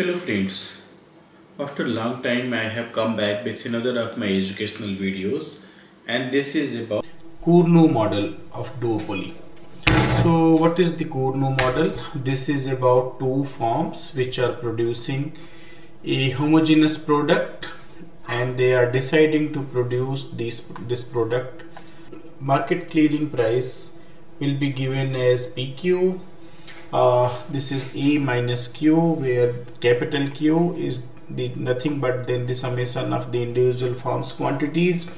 Hello friends, after long time I have come back with another of my educational videos and this is about Cournot model of duopoly. So what is the Cournot model? This is about two firms which are producing a homogeneous product and they are deciding to produce this, this product. Market clearing price will be given as PQ uh, this is a minus q where capital q is the nothing but then the summation of the individual firms quantities.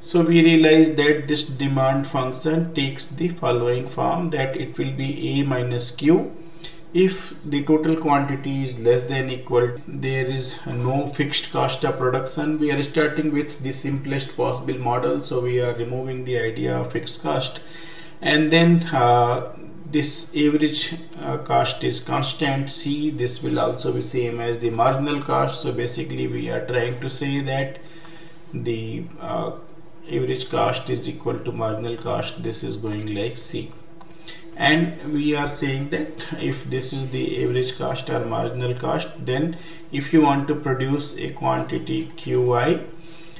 So we realize that this demand function takes the following form that it will be a minus q. If the total quantity is less than equal there is no fixed cost of production. We are starting with the simplest possible model so we are removing the idea of fixed cost. And then uh, this average uh, cost is constant. C this will also be same as the marginal cost. So basically we are trying to say that the uh, average cost is equal to marginal cost. This is going like c and we are saying that if this is the average cost or marginal cost then if you want to produce a quantity qi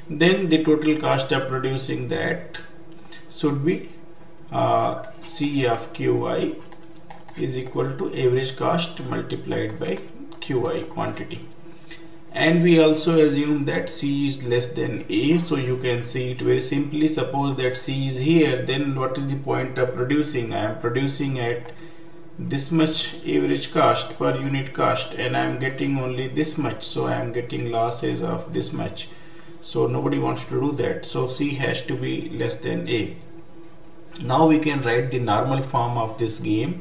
then the total cost of producing that should be uh, C of Qi is equal to average cost multiplied by Qi quantity. And we also assume that C is less than A so you can see it very simply. Suppose that C is here then what is the point of producing? I am producing at this much average cost per unit cost and I am getting only this much so I am getting losses of this much. So nobody wants to do that. So C has to be less than A now we can write the normal form of this game.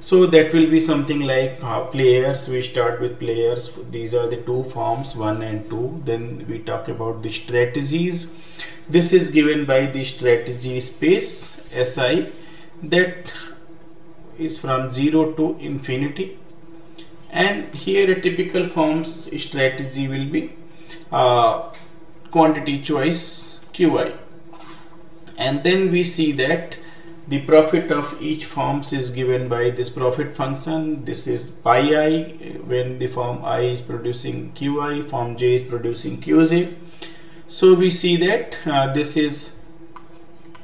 So that will be something like uh, players we start with players. These are the two forms one and two. Then we talk about the strategies. This is given by the strategy space si that is from 0 to infinity. And here a typical forms strategy will be uh, quantity choice qi and then we see that the profit of each forms is given by this profit function. This is pi i. When the form i is producing qi form j is producing qj so we see that uh, this is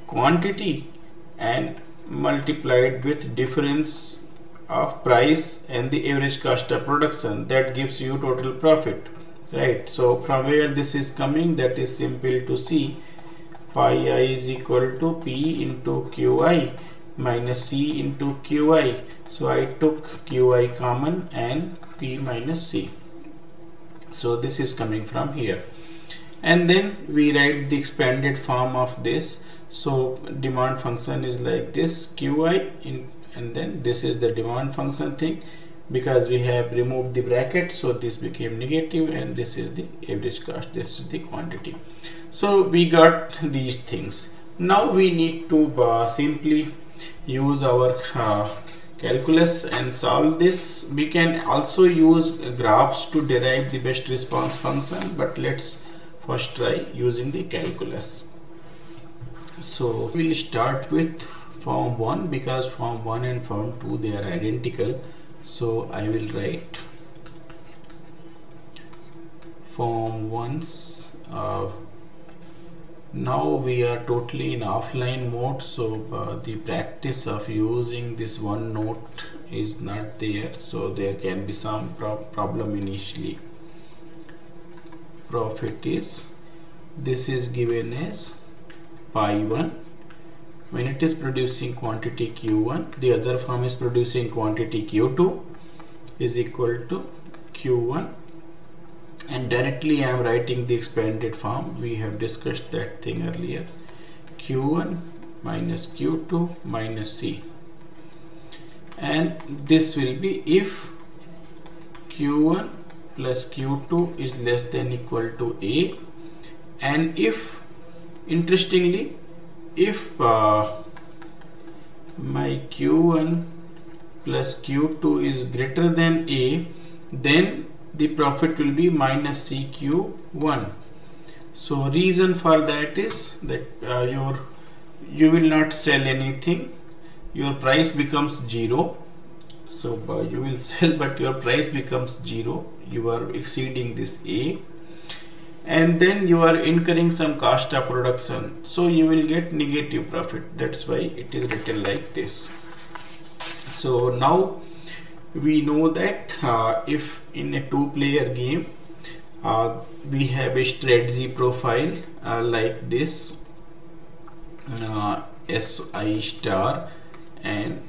quantity and multiplied with difference of price and the average cost of production. That gives you total profit right? So from where this is coming that is simple to see pi i is equal to p into qi minus c into qi so I took qi common and p minus c. So this is coming from here. And then we write the expanded form of this. So demand function is like this qi in, and then this is the demand function thing. Because we have removed the bracket so this became negative and this is the average cost this is the quantity so we got these things. Now we need to uh, simply use our uh, calculus and solve this. We can also use graphs to derive the best response function but let's first try using the calculus. So we'll start with form 1 because form 1 and form 2 they are identical. So I will write form 1's uh, now we are totally in offline mode so uh, the practice of using this OneNote is not there so there can be some pro problem initially. Profit is this is given as pi 1 when it is producing quantity q1 the other firm is producing quantity q2 is equal to q1 and directly I am writing the expanded form. We have discussed that thing earlier. Q1 minus q2 minus c. And this will be if q1 plus q2 is less than equal to a. And if interestingly if uh, my q1 plus q2 is greater than a then the profit will be minus CQ1 so reason for that is that uh, your you will not sell anything. Your price becomes zero. So uh, you will sell but your price becomes zero. You are exceeding this a. And then you are incurring some cost of production. So you will get negative profit. That's why it is written like this. So now we know that uh, if in a two player game uh, we have a strategy profile uh, like this uh, SI star and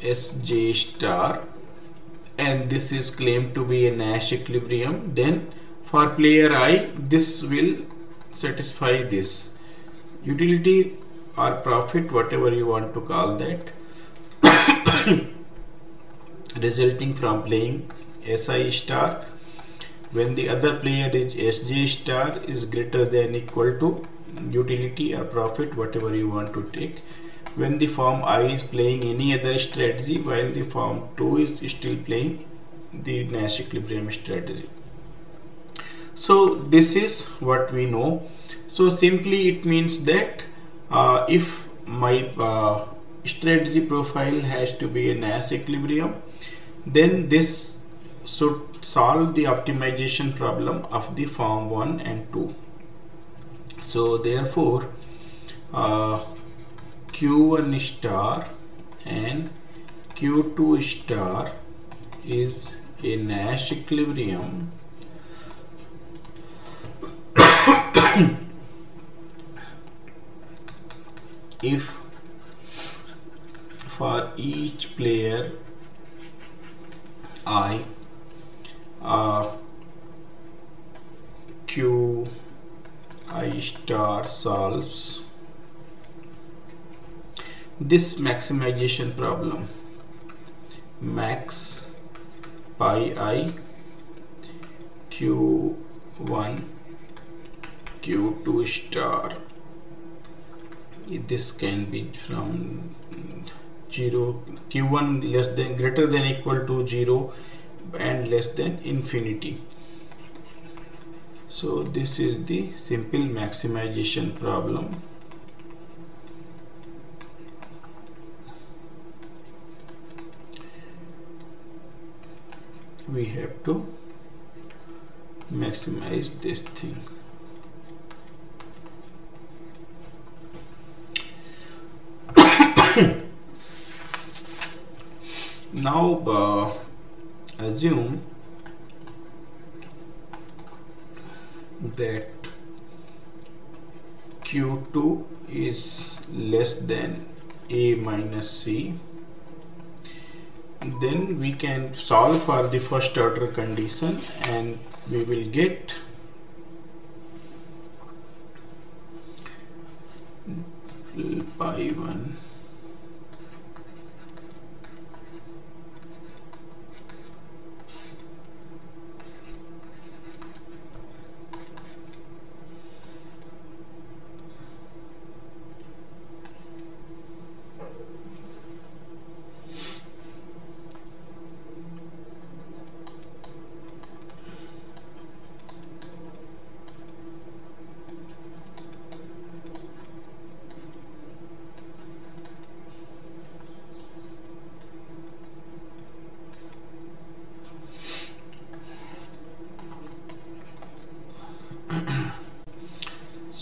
SJ star and this is claimed to be a Nash equilibrium then for player I this will satisfy this. Utility or profit whatever you want to call that resulting from playing SI star when the other player is SJ star is greater than equal to utility or profit whatever you want to take. When the form I is playing any other strategy while the form 2 is still playing the Nash equilibrium strategy. So this is what we know. So simply it means that uh, if my uh, strategy profile has to be a Nash equilibrium then this should solve the optimization problem of the form 1 and 2 so therefore uh, q1 star and q2 star is a Nash equilibrium. If for each player I uh, Q I star solves this maximization problem max pi i q1 q2 star. This can be from 0 q1 less than greater than equal to 0 and less than infinity. So this is the simple maximization problem. We have to maximize this thing now uh, assume that q2 is less than a minus c. Then we can solve for the first order condition and we will get pi 1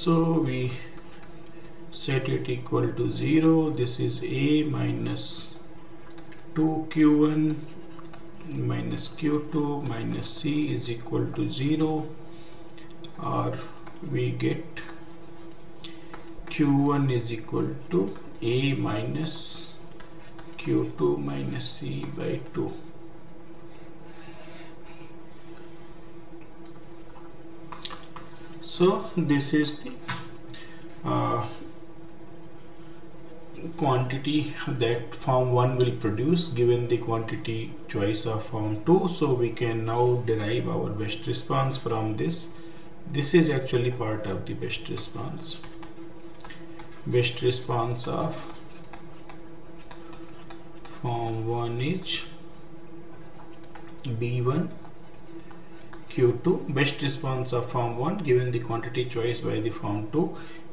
so we set it equal to 0 this is a minus 2q1 minus q2 minus c is equal to 0 or we get q1 is equal to a minus q2 minus c by 2 so this is the uh, quantity that form 1 will produce given the quantity choice of form 2 so we can now derive our best response from this. This is actually part of the best response. Best response of form 1 is b1 Q2 best response of form 1 given the quantity choice by the form 2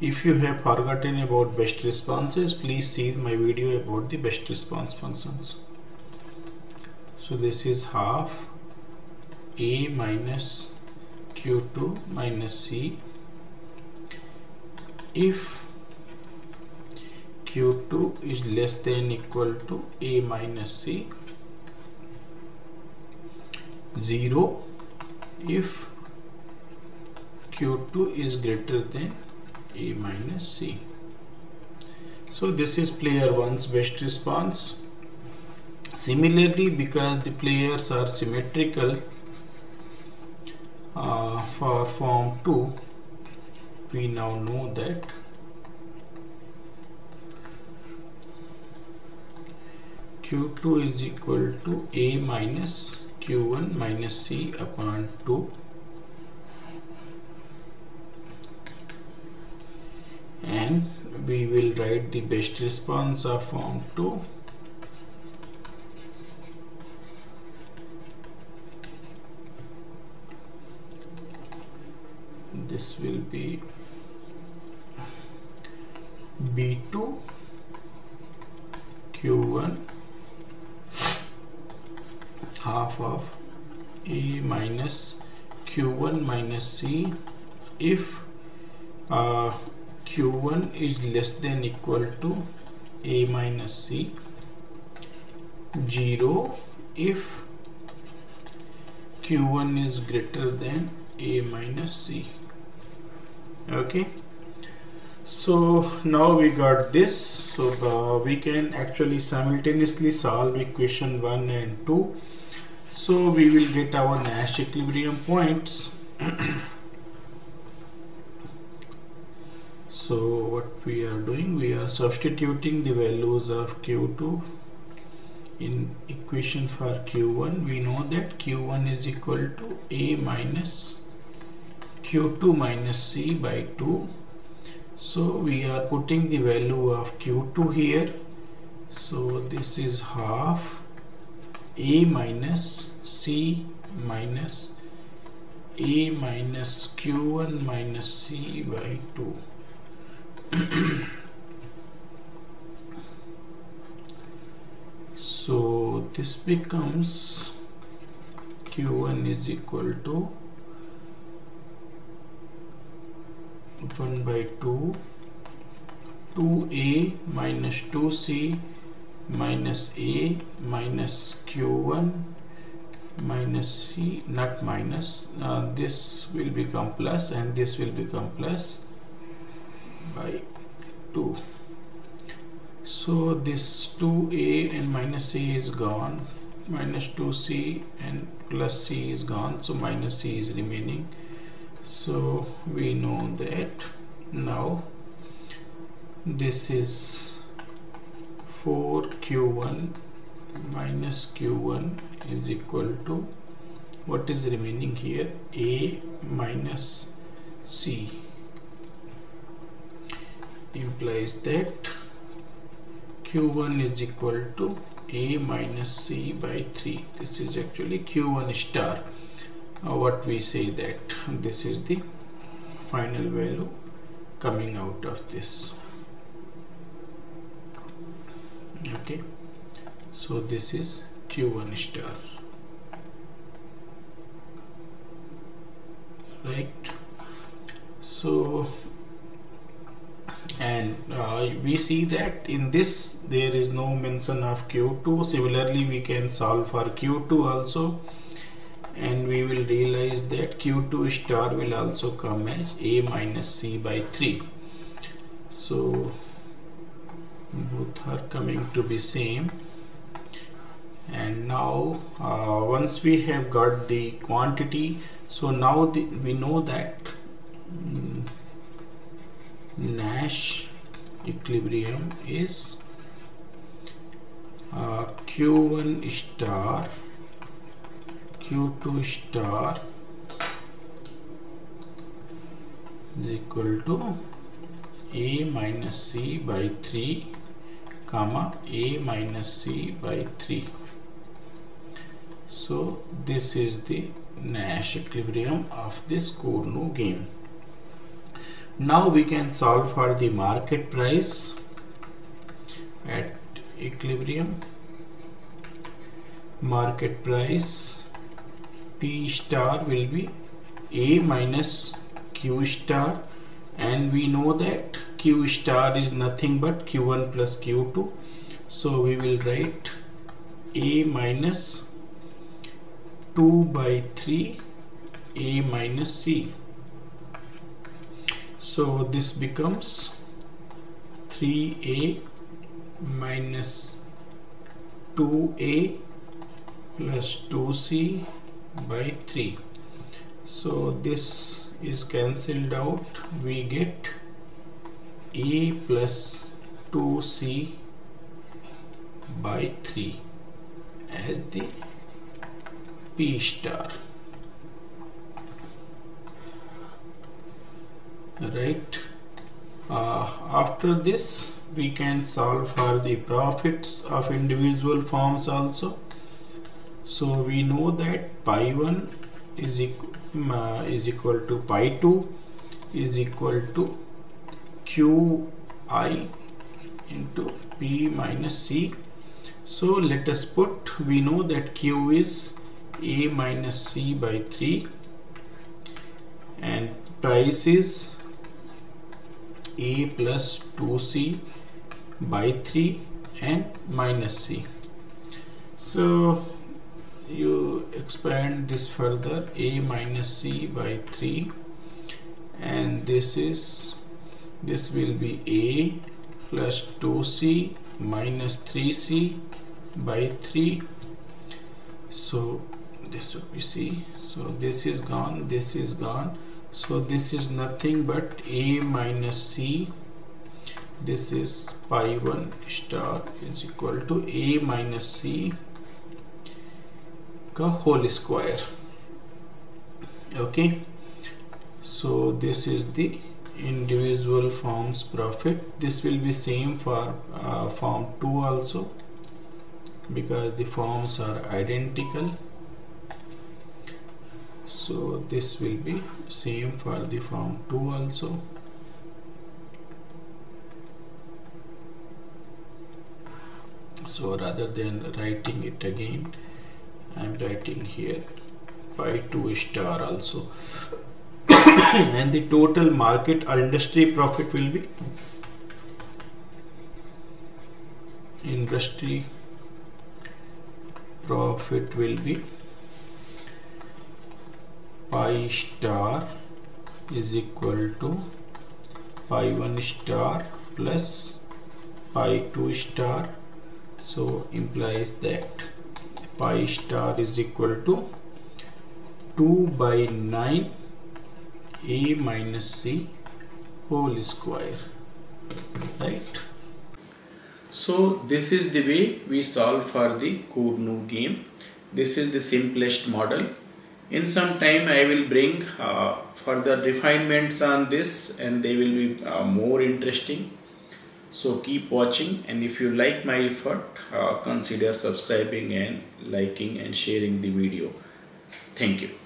if you have forgotten about best responses please see my video about the best response functions. So this is half a minus q2 minus c. If q2 is less than equal to a minus c 0 if q2 is greater than a minus c. So this is player 1's best response. Similarly, because the players are symmetrical uh, for form 2, we now know that Q2 is equal to A minus Q1 minus C upon 2 and we will write the best response of form 2 this will be b2 q1 half of a minus q1 minus c. If uh, q1 is less than equal to a minus c 0 if q1 is greater than a minus c. Okay. So now we got this. So uh, we can actually simultaneously solve equation 1 and 2 so we will get our Nash equilibrium points. So what we are doing we are substituting the values of q2 in equation for q1 we know that q1 is equal to a minus q2 minus c by 2 so we are putting the value of q2 here. So this is half a minus c minus a minus q1 minus c by 2 so this becomes q1 is equal to 1 by 2 2a minus 2c minus a minus q1 minus c not minus. Uh, this will become plus and this will become plus by 2 so this 2a and minus a is gone. Minus 2c and plus c is gone. So minus c is remaining. So we know that. Now this is 4q1 minus q1 is equal to what is remaining here? A minus c. Implies that q1 is equal to a minus c by 3 this is actually q1 star. Uh, what we say that this is the final value coming out of this okay. So this is q1 star. Right. So and uh, we see that in this there is no mention of q2 similarly we can solve for q2 also. And we will realize that q2 star will also come as a minus c by 3 so both are coming to be same. And now uh, once we have got the quantity so now the, we know that um, Nash equilibrium is uh, q1 star q2 star is equal to a minus c by 3 comma a minus c by 3 so this is the Nash equilibrium of this Cournot game. Now we can solve for the market price at equilibrium. Market price P star will be A minus Q star and we know that Q star is nothing but Q1 plus Q2 so we will write A minus 2 by 3 A minus C. So this becomes 3A minus 2A plus 2C by 3 so this is cancelled out we get a plus 2c by 3 as the p star. Right uh, after this we can solve for the profits of individual firms also. So we know that pi 1 is equal uh, is equal to pi 2 is equal to q i into p minus c. So let us put we know that q is a minus c by 3 and price is a plus 2c by 3 and minus c. So you expand this further a minus c by 3 and this is this will be a plus 2c minus 3c by 3 so this would be c. So this is gone this is gone. So this is nothing but a minus c. This is pi 1 star is equal to a minus c का whole square. Okay. So this is the individual firms profit. This will be same for uh, firm 2 also because the firms are identical. So this will be same for the firm 2 also. So rather than writing it again I'm writing here. Pi 2 star also. And the total market or industry profit will be? Industry profit will be pi star is equal to pi 1 star plus pi 2 star. So implies that pi star is equal to 2 by 9 a minus c whole square right? So this is the way we solve for the Cournot game. This is the simplest model. In some time I will bring uh, further refinements on this and they will be uh, more interesting so keep watching and if you like my effort uh, consider subscribing and liking and sharing the video. Thank you